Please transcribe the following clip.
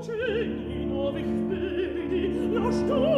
cieli nuovi spiriti, la storia